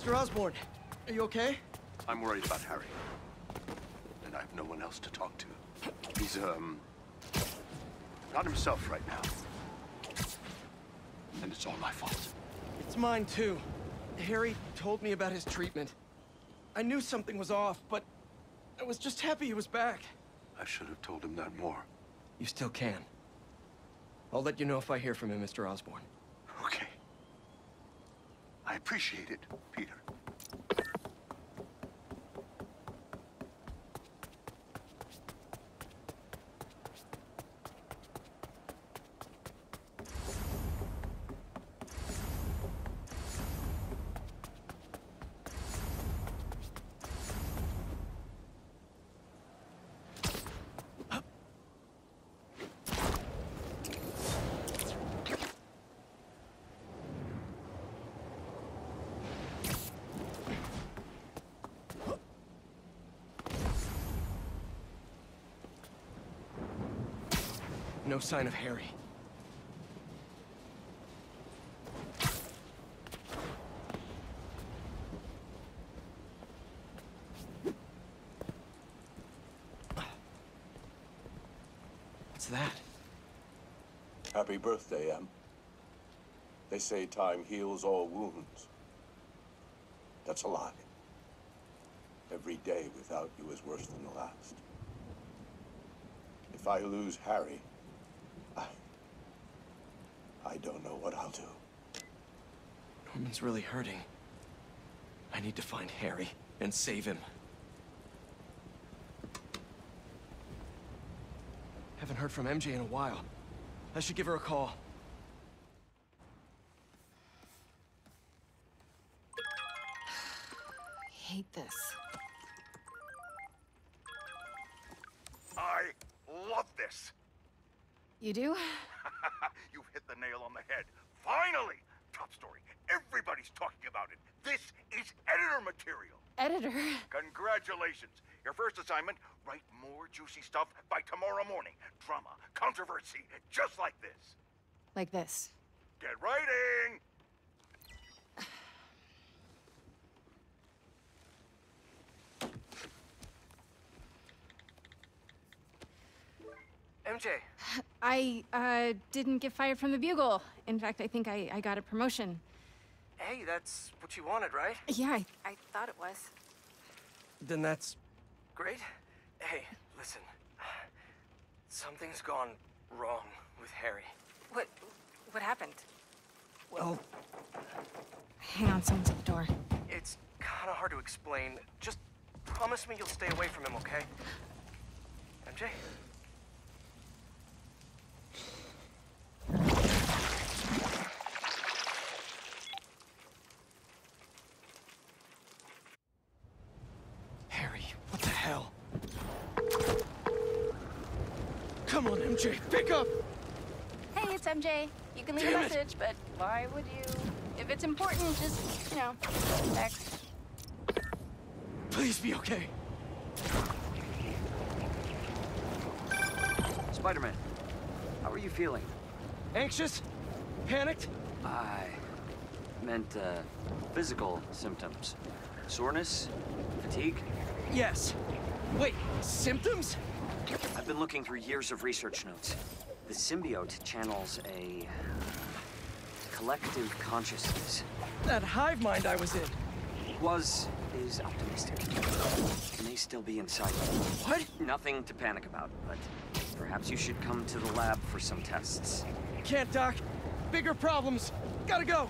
Mr. Osborn, are you okay? I'm worried about Harry. And I have no one else to talk to. He's, um... not himself right now. And it's all my fault. It's mine too. Harry told me about his treatment. I knew something was off, but I was just happy he was back. I should have told him that more. You still can. I'll let you know if I hear from him, Mr. Osborn. I appreciate it, Peter. No sign of Harry. What's that? Happy birthday, Em. They say time heals all wounds. That's a lie. Every day without you is worse than the last. If I lose Harry, don't know what I'll do. Norman's really hurting. I need to find Harry and save him. Haven't heard from MJ in a while. I should give her a call. hate this. I love this. You do? You've hit the nail on the head. Finally! Top story. Everybody's talking about it. This is editor material. Editor. Congratulations. Your first assignment, write more juicy stuff by tomorrow morning. Drama, controversy, just like this. Like this. Get writing! MJ, I, uh, didn't get fired from the Bugle. In fact, I think I, I got a promotion. hey, that's what you wanted, right? Yeah, I, I thought it was. Then that's great. Hey, listen. Something's gone wrong with Harry. What, what happened? Well, Hang on, someone's at the door. it's kind of hard to explain. Just promise me you'll stay away from him, okay? MJ? Harry, what the hell? Come on, MJ, pick up! Hey, it's MJ. You can leave Damn a it. message, but why would you? If it's important, just, you know, text. Please be okay. Spider-Man, how are you feeling? Anxious? Panicked? I meant, uh, physical symptoms. Soreness? Fatigue? Yes. Wait, symptoms? I've been looking through years of research notes. The symbiote channels a... collective consciousness. That hive mind I was in. Was, is optimistic. It may still be inside. What? Nothing to panic about, but perhaps you should come to the lab for some tests. Can't, Doc. Bigger problems. Gotta go.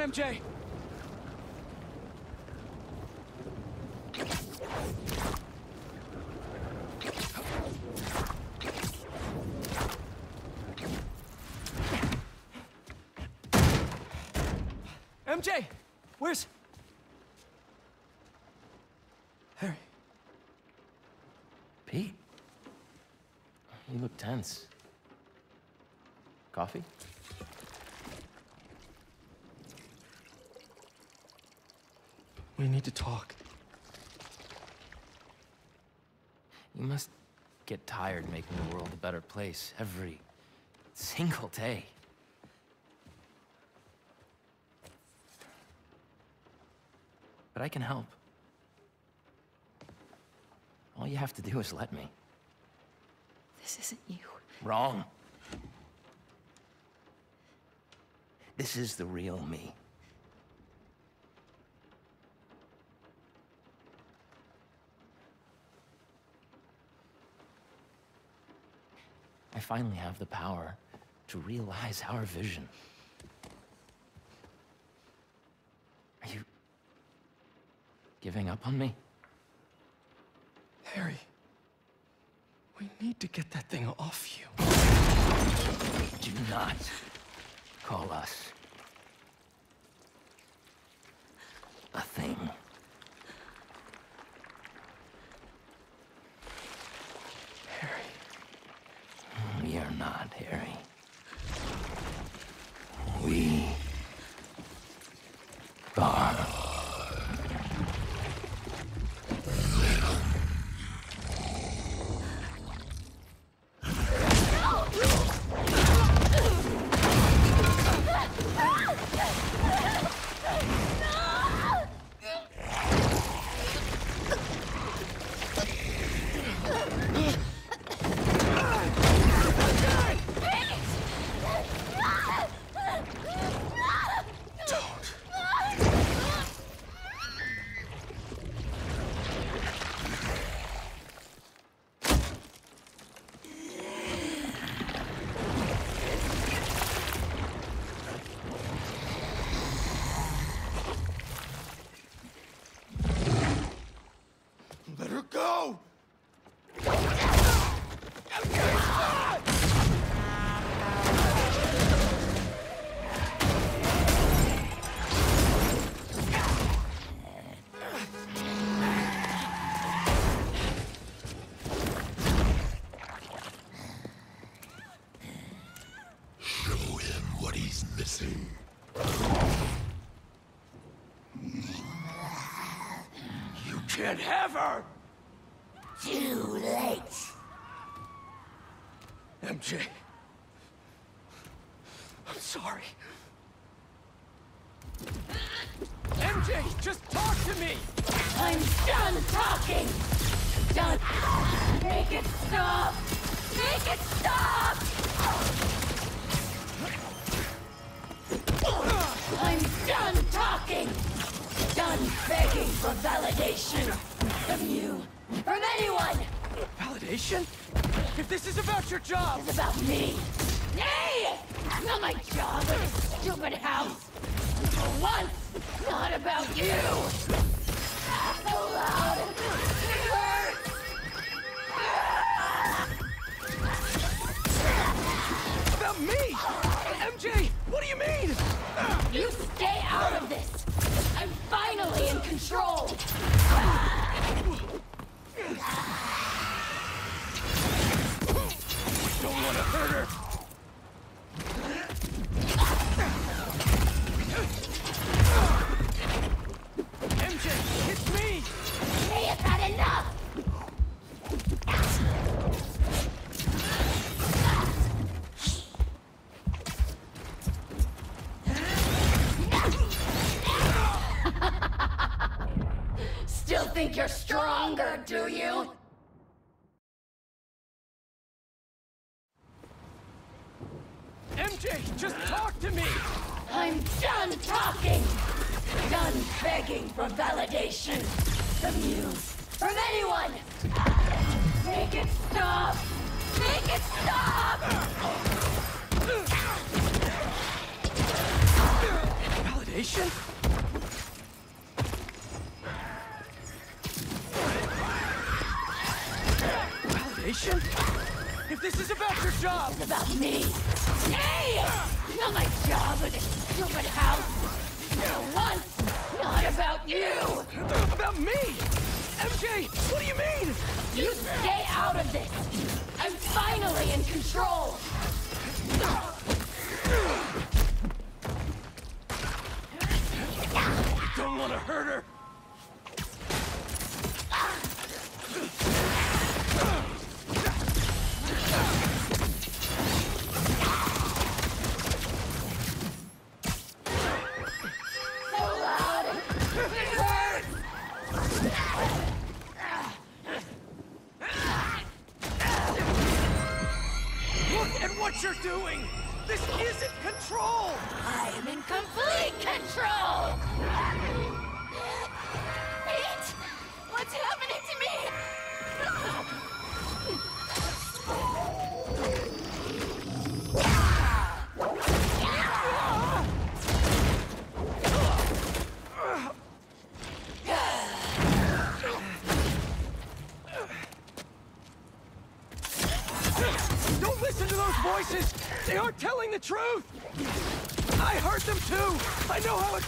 MJ. MJ, where's... Harry. Pete. You look tense. Coffee? We need to talk. You must get tired making the world a better place every single day. But I can help. All you have to do is let me. This isn't you. Wrong. This is the real me. I finally have the power to realize our vision. Are you giving up on me? Harry, we need to get that thing off you. Do not call us a thing. Can't have her! Too late. MJ. Begging for validation! From you! From anyone! Validation? If this is about your job! It's about me! Nay! Not my job stupid house! For once, not about you! So loud! Control! Think you're stronger, do you? Validation? If this is about your job! It's about me! Hey! Not my job or this stupid house! For once, not about you! About me! MJ, what do you mean? You stay out of this! I'm finally in control! Don't want to hurt her! doing? This isn't control!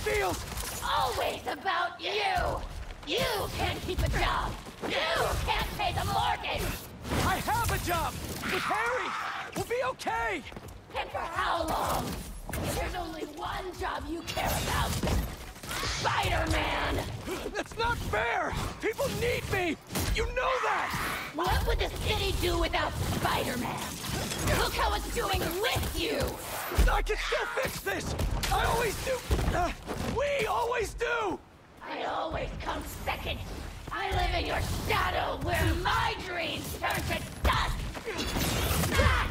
Feels! Always about you! You can't keep a job! You can't pay the mortgage! I have a job! With Harry! We'll be okay! And for how long? There's only one job you care about. Spider-Man! That's not fair! People need me! You know that! What would the city do without Spider-Man? Look how it's doing with you! I can still fix this! I always do! Uh, we always do! I always come second. I live in your shadow where my dreams turn to dust! That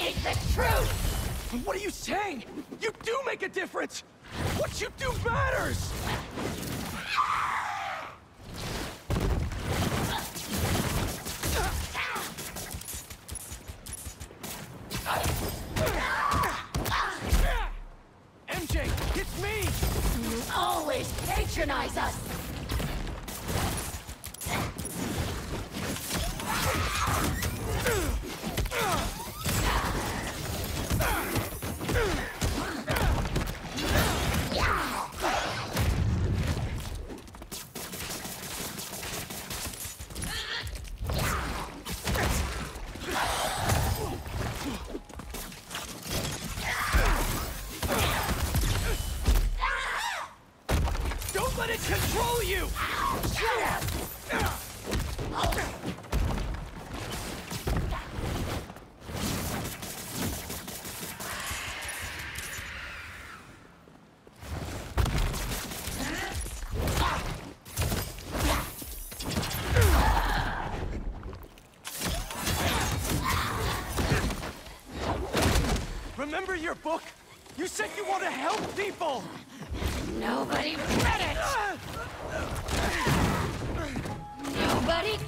is the truth! What are you saying? You do make a difference! What you do matters! MJ, it's me! You always patronize us! Don't let it control you! Your book? You said you want to help people! Nobody read it! Ah! Nobody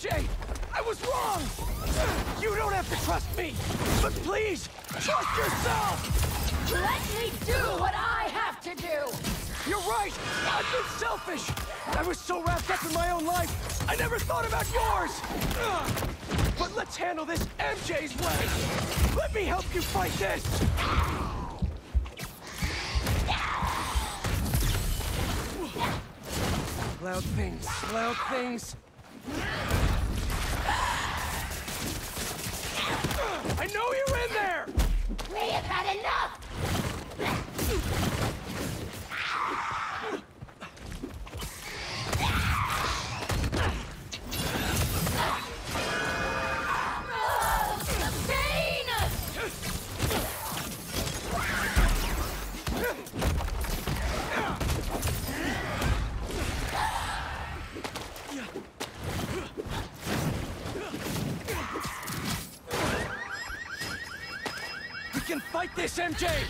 MJ! I was wrong! You don't have to trust me! But please, trust yourself! Let me do what I have to do! You're right! I've been selfish! I was so wrapped up in my own life, I never thought about yours! But let's handle this MJ's way! Let me help you fight this! Loud things, loud things! I know you're in there! We have had enough! Fight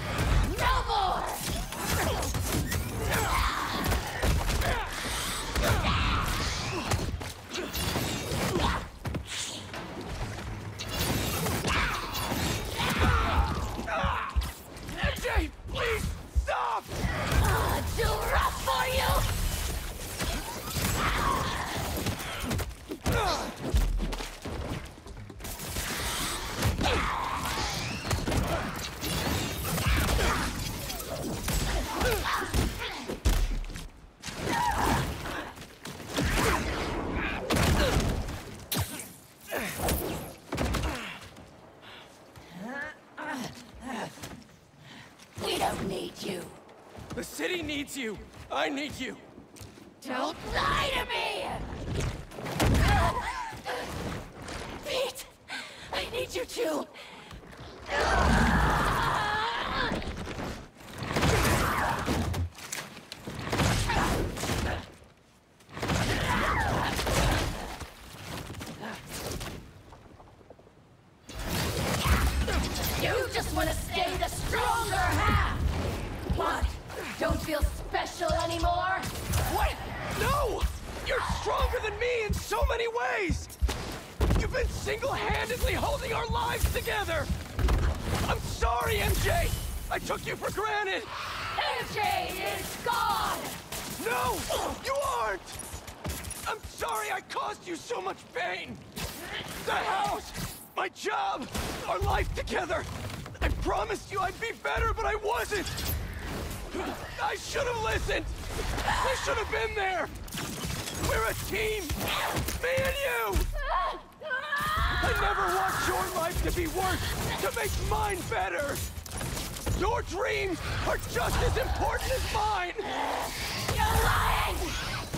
needs you. I need you. Don't lie to me! Pete! I need you too! You just want to stay the stronger half! What? Don't feel special anymore? What? No! You're stronger than me in so many ways! You've been single-handedly holding our lives together! I'm sorry, MJ! I took you for granted! MJ is gone! No! You aren't! I'm sorry I caused you so much pain! The house! My job! Our life together! I promised you I'd be better, but I wasn't! I should have listened! I should have been there! We're a team! Me and you! I never want your life to be worse, to make mine better! Your dreams are just as important as mine! You're lying!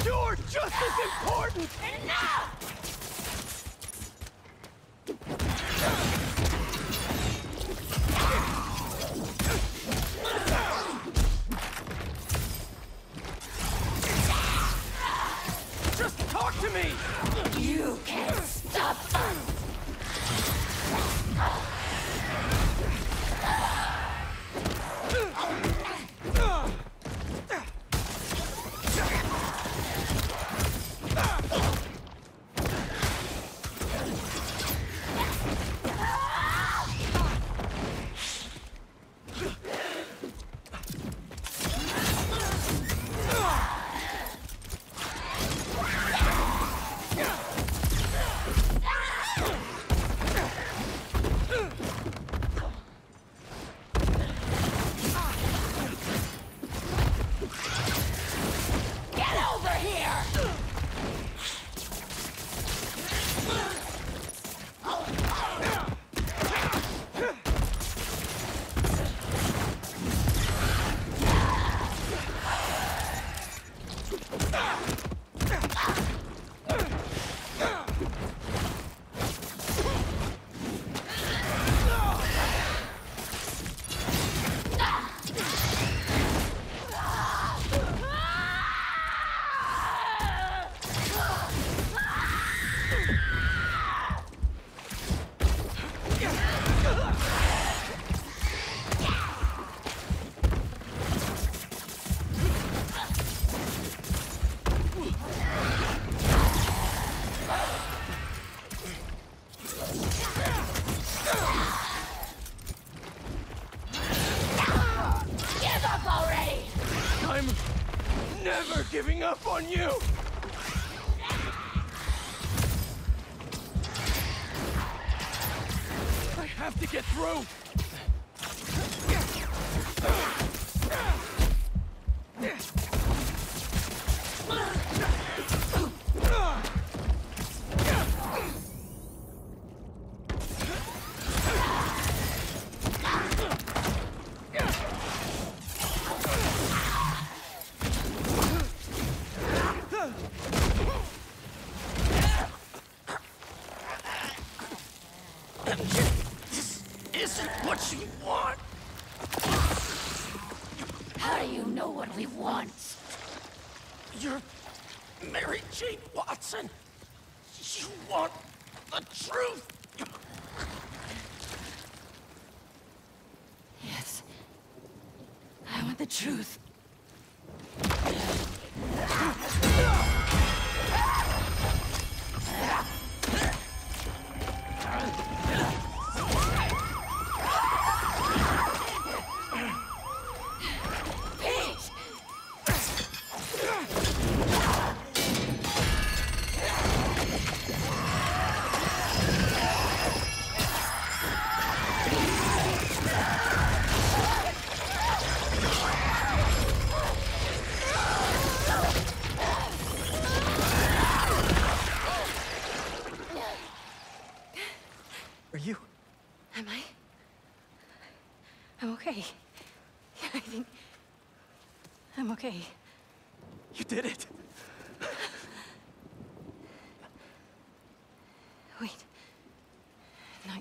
You're just as important! Enough! To me! You can't stop us!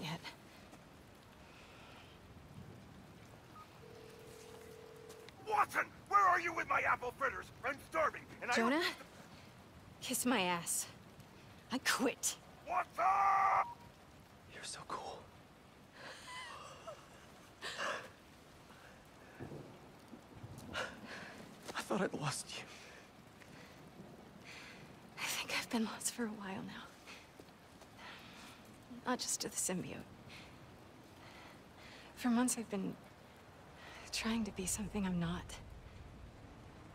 Not yet. Watson, where are you with my apple fritters? I'm starving, and I... Jonah? Kiss my ass. I quit. Watson! You're so cool. I thought I'd lost you. I think I've been lost for a while now. Not just to the symbiote. For months I've been trying to be something I'm not.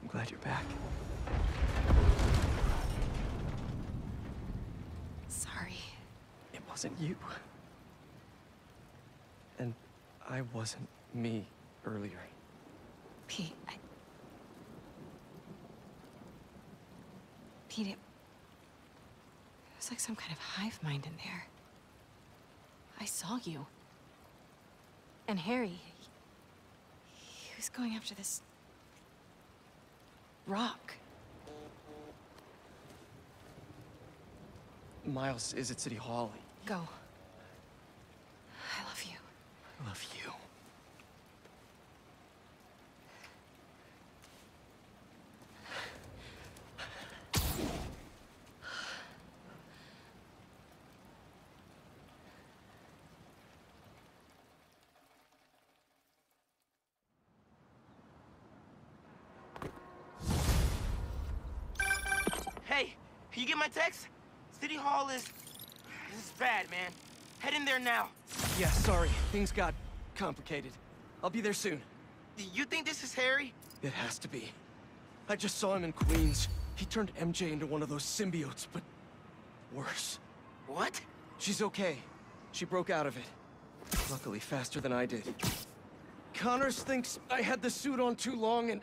I'm glad you're back. Sorry. It wasn't you. And I wasn't me earlier. Pete, I... Pete, it... It was like some kind of hive mind in there. I saw you. And Harry... He, was going after this... rock. Miles is at City Hall. Go. I love you. I love you. Hey, you get my text? City Hall is... This is bad, man. Head in there now. Yeah, sorry. Things got complicated. I'll be there soon. Do you think this is Harry? It has to be. I just saw him in Queens. He turned MJ into one of those symbiotes, but worse. What? She's okay. She broke out of it. Luckily, faster than I did. Connors thinks I had the suit on too long, and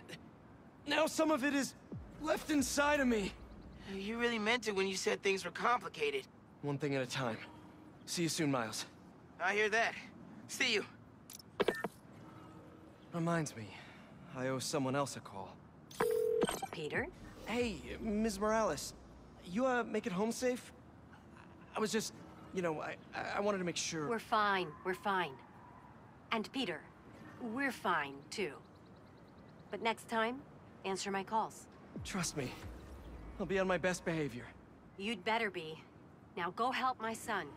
now some of it is left inside of me. You really meant it when you said things were complicated. One thing at a time. See you soon, Miles. I hear that. See you. Reminds me, I owe someone else a call. Peter? Hey, Ms. Morales, you uh, make it home safe? I was just, you know, I, I wanted to make sure. We're fine. We're fine. And Peter, we're fine, too. But next time, answer my calls. Trust me, I'll be on my best behavior. You'd better be. Now go help my son.